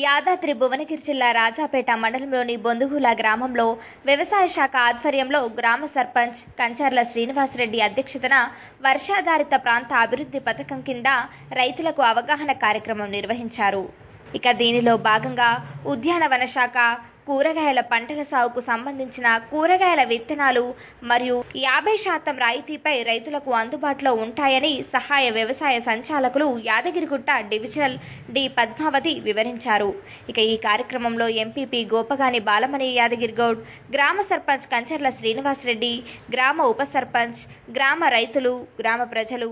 యాదాద్రి భువనగిరి జిల్లా రాజాపేట మండలంలోని బొందుగుల గ్రామంలో వ్యవసాయ శాఖ ఆధ్వర్యంలో గ్రామ సర్పంచ్ కంచర్ల శ్రీనివాసరెడ్డి అధ్యక్షతన వర్షాధారిత ప్రాంత అభివృద్ధి పథకం కింద రైతులకు అవగాహన కార్యక్రమం నిర్వహించారు. ఇక దీనిలో భాగంగా ఉద్యానవన శాఖ కూరగాయల పంటల సాగుకు సంబంధించిన కూరగాయల విత్తనాలు మరియు యాభై శాతం రాయితీపై రైతులకు అందుబాటులో ఉంటాయని సహాయ వ్యవసాయ సంచాలకులు యాదగిరిగుట్ట డివిజనల్ డి పద్మావతి వివరించారు. ఇక ఈ కార్యక్రమంలో ఎంపీపీ గోపగాని బాలమణి యాదగిరి గౌడ్ గ్రామ సర్పంచ్ కంచర్ల శ్రీనివాసరెడ్డి గ్రామ ఉప సర్పంచ్ గ్రామ రైతులు గ్రామ ప్రజలు